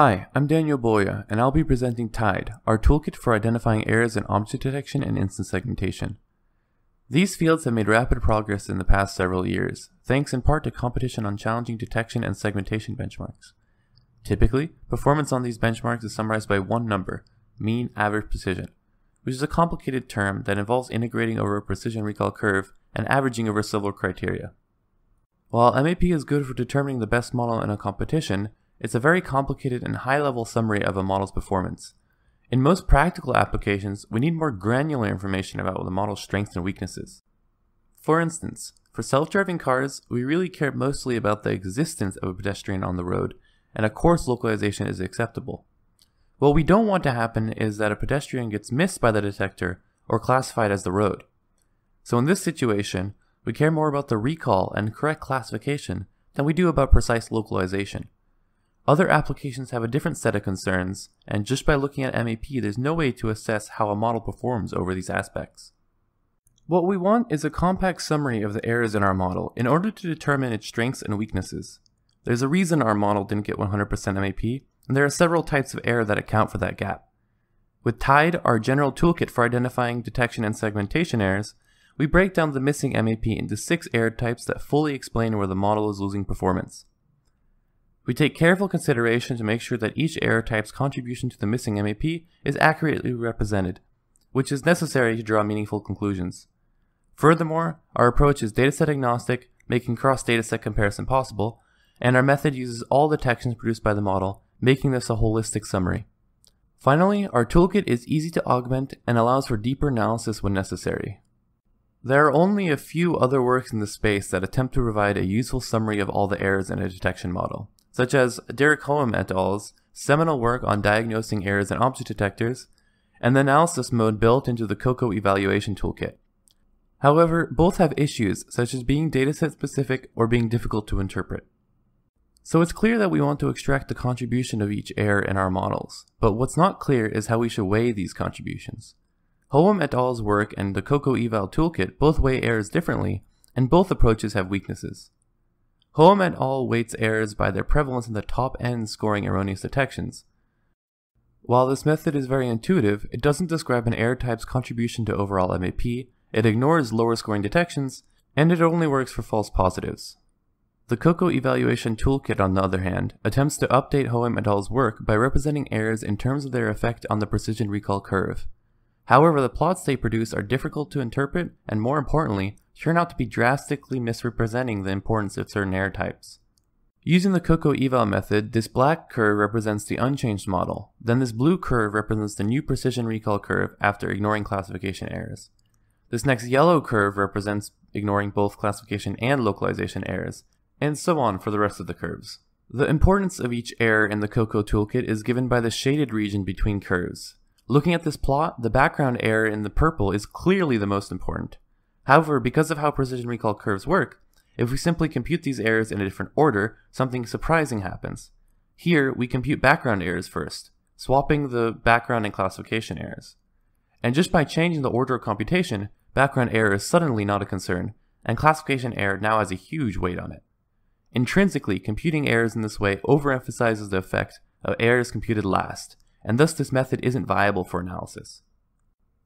Hi, I'm Daniel Bolya, and I'll be presenting TIDE, our toolkit for identifying errors in object detection and instance segmentation. These fields have made rapid progress in the past several years, thanks in part to competition on challenging detection and segmentation benchmarks. Typically, performance on these benchmarks is summarized by one number, mean average precision, which is a complicated term that involves integrating over a precision recall curve and averaging over several criteria. While MAP is good for determining the best model in a competition, it's a very complicated and high-level summary of a model's performance. In most practical applications, we need more granular information about the model's strengths and weaknesses. For instance, for self-driving cars, we really care mostly about the existence of a pedestrian on the road, and a coarse localization is acceptable. What we don't want to happen is that a pedestrian gets missed by the detector or classified as the road. So in this situation, we care more about the recall and correct classification than we do about precise localization. Other applications have a different set of concerns, and just by looking at MAP, there's no way to assess how a model performs over these aspects. What we want is a compact summary of the errors in our model in order to determine its strengths and weaknesses. There's a reason our model didn't get 100% MAP, and there are several types of error that account for that gap. With TIDE, our general toolkit for identifying detection and segmentation errors, we break down the missing MAP into six error types that fully explain where the model is losing performance. We take careful consideration to make sure that each error type's contribution to the missing MAP is accurately represented, which is necessary to draw meaningful conclusions. Furthermore, our approach is dataset agnostic, making cross-dataset comparison possible, and our method uses all detections produced by the model, making this a holistic summary. Finally, our toolkit is easy to augment and allows for deeper analysis when necessary. There are only a few other works in the space that attempt to provide a useful summary of all the errors in a detection model such as Derek Hoiem et al.'s seminal work on diagnosing errors in object detectors, and the analysis mode built into the COCO evaluation toolkit. However, both have issues such as being dataset specific or being difficult to interpret. So it's clear that we want to extract the contribution of each error in our models, but what's not clear is how we should weigh these contributions. Hoiem et al.'s work and the COCO eval toolkit both weigh errors differently, and both approaches have weaknesses. Hoiem et al. weights errors by their prevalence in the top end scoring erroneous detections. While this method is very intuitive, it doesn't describe an error type's contribution to overall MAP, it ignores lower scoring detections, and it only works for false positives. The COCO evaluation toolkit, on the other hand, attempts to update Hoiem et al.'s work by representing errors in terms of their effect on the precision recall curve. However, the plots they produce are difficult to interpret, and more importantly, turn out to be drastically misrepresenting the importance of certain error types. Using the COCO eval method, this black curve represents the unchanged model, then this blue curve represents the new precision recall curve after ignoring classification errors. This next yellow curve represents ignoring both classification and localization errors, and so on for the rest of the curves. The importance of each error in the COCO toolkit is given by the shaded region between curves. Looking at this plot, the background error in the purple is clearly the most important. However, because of how precision recall curves work, if we simply compute these errors in a different order, something surprising happens. Here, we compute background errors first, swapping the background and classification errors. And just by changing the order of computation, background error is suddenly not a concern, and classification error now has a huge weight on it. Intrinsically, computing errors in this way overemphasizes the effect of errors computed last, and thus this method isn't viable for analysis.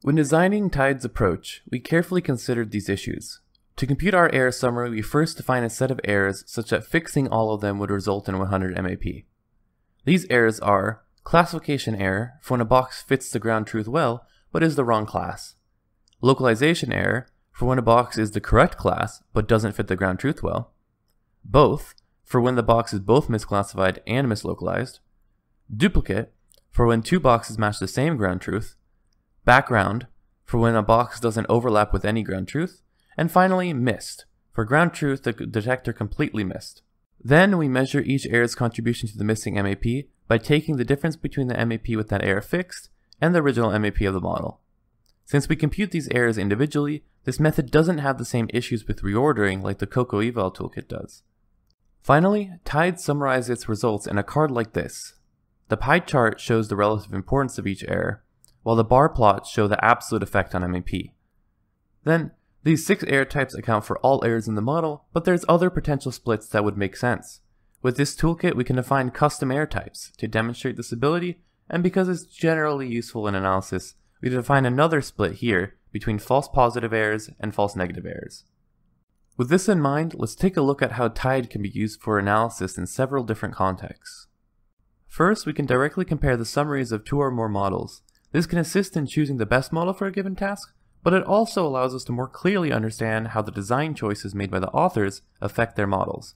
When designing TIDE's approach, we carefully considered these issues. To compute our error summary, we first define a set of errors such that fixing all of them would result in 100 MAP. These errors are classification error for when a box fits the ground truth well but is the wrong class, localization error for when a box is the correct class but doesn't fit the ground truth well, both for when the box is both misclassified and mislocalized, duplicate for when two boxes match the same ground truth, background, for when a box doesn't overlap with any ground truth, and finally missed, for ground truth the detector completely missed. Then we measure each error's contribution to the missing MAP by taking the difference between the MAP with that error fixed and the original MAP of the model. Since we compute these errors individually, this method doesn't have the same issues with reordering like the COCO eval toolkit does. Finally, TIDE summarizes its results in a card like this. The pie chart shows the relative importance of each error, while the bar plots show the absolute effect on MAP. Then, these six error types account for all errors in the model, but there's other potential splits that would make sense. With this toolkit, we can define custom error types to demonstrate this ability, and because it's generally useful in analysis, we define another split here between false positive errors and false negative errors. With this in mind, let's take a look at how TIDE can be used for analysis in several different contexts. First, we can directly compare the summaries of two or more models. This can assist in choosing the best model for a given task, but it also allows us to more clearly understand how the design choices made by the authors affect their models.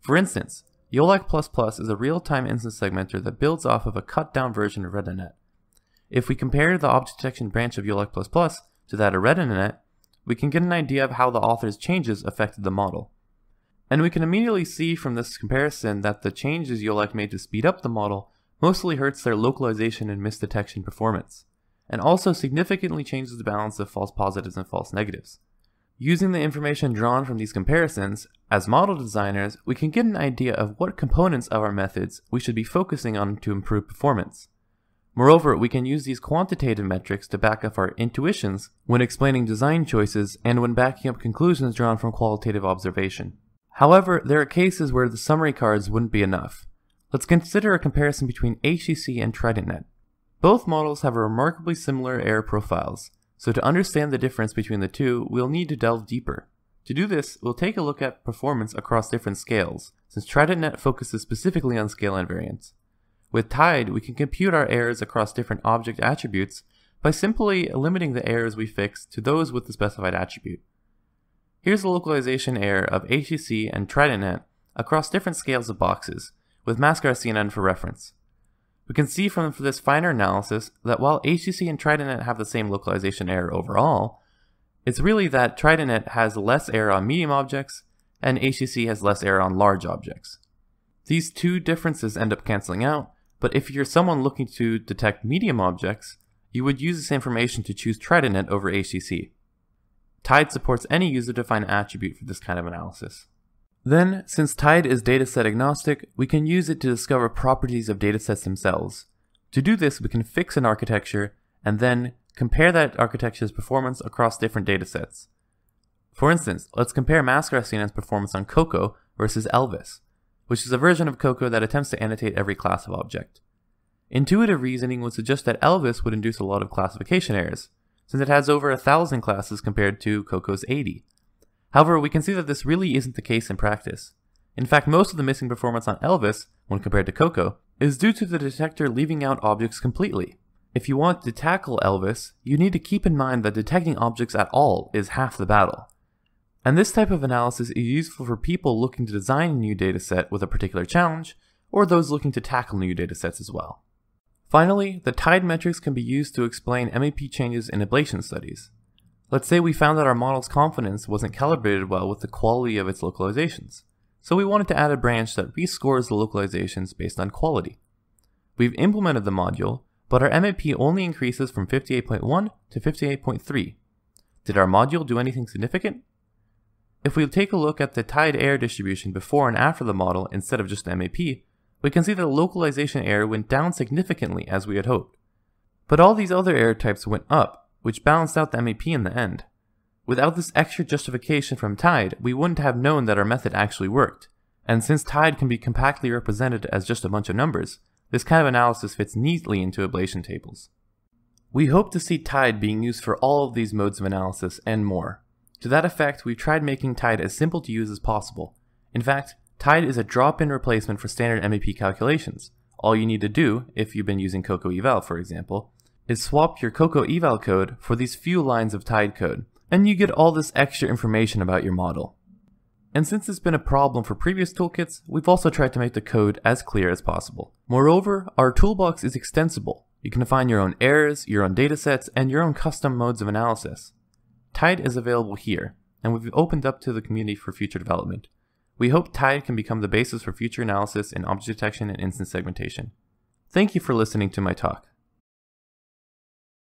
For instance, YOLACT++ is a real-time instance segmenter that builds off of a cut-down version of RetinaNet. If we compare the object detection branch of YOLACT++ to that of RetinaNet, we can get an idea of how the author's changes affected the model. And we can immediately see from this comparison that the changes YOLACT made to speed up the model mostly hurts their localization and misdetection performance, and also significantly changes the balance of false positives and false negatives. Using the information drawn from these comparisons, as model designers, we can get an idea of what components of our methods we should be focusing on to improve performance. Moreover, we can use these quantitative metrics to back up our intuitions when explaining design choices and when backing up conclusions drawn from qualitative observation. However, there are cases where the summary cards wouldn't be enough. Let's consider a comparison between HTC and TridentNet. Both models have remarkably similar error profiles, so to understand the difference between the two, we'll need to delve deeper. To do this, we'll take a look at performance across different scales, since TridentNet focuses specifically on scale invariance. With TIDE, we can compute our errors across different object attributes by simply limiting the errors we fix to those with the specified attribute. Here's the localization error of HTC and TridentNet across different scales of boxes, with MaskRCNN for reference. We can see from this finer analysis that while HTC and TridentNet have the same localization error overall, it's really that TridentNet has less error on medium objects and HTC has less error on large objects. These two differences end up canceling out, but if you're someone looking to detect medium objects, you would use this information to choose TridentNet over HCC. TIDE supports any user-defined attribute for this kind of analysis. Then, since TIDE is dataset agnostic, we can use it to discover properties of datasets themselves. To do this, we can fix an architecture and then compare that architecture's performance across different datasets. For instance, let's compare MaskRCNN's performance on Coco versus LVIS which is a version of Coco that attempts to annotate every class of object. Intuitive reasoning would suggest that LVIS would induce a lot of classification errors, since it has over a thousand classes compared to Coco's 80. However, we can see that this really isn't the case in practice. In fact, most of the missing performance on LVIS, when compared to Coco, is due to the detector leaving out objects completely. If you want to tackle LVIS, you need to keep in mind that detecting objects at all is half the battle. And this type of analysis is useful for people looking to design a new dataset with a particular challenge, or those looking to tackle new datasets as well. Finally, the TIDE metrics can be used to explain MAP changes in ablation studies. Let's say we found that our model's confidence wasn't calibrated well with the quality of its localizations, so we wanted to add a branch that rescores the localizations based on quality. We've implemented the module, but our MAP only increases from 58.1 to 58.3. Did our module do anything significant? If we take a look at the TIDE error distribution before and after the model instead of just MAP, we can see that the localization error went down significantly as we had hoped. But all these other error types went up, which balanced out the MAP in the end. Without this extra justification from TIDE, we wouldn't have known that our method actually worked. And since TIDE can be compactly represented as just a bunch of numbers, this kind of analysis fits neatly into ablation tables. We hope to see TIDE being used for all of these modes of analysis and more. To that effect, we've tried making TIDE as simple to use as possible. In fact, TIDE is a drop-in replacement for standard MAP calculations. All you need to do, if you've been using Coco Eval for example, is swap your Coco Eval code for these few lines of TIDE code, and you get all this extra information about your model. And since it's been a problem for previous toolkits, we've also tried to make the code as clear as possible. Moreover, our toolbox is extensible. You can define your own errors, your own datasets, and your own custom modes of analysis. TIDE is available here, and we've opened up to the community for future development. We hope TIDE can become the basis for future analysis in object detection and instance segmentation. Thank you for listening to my talk.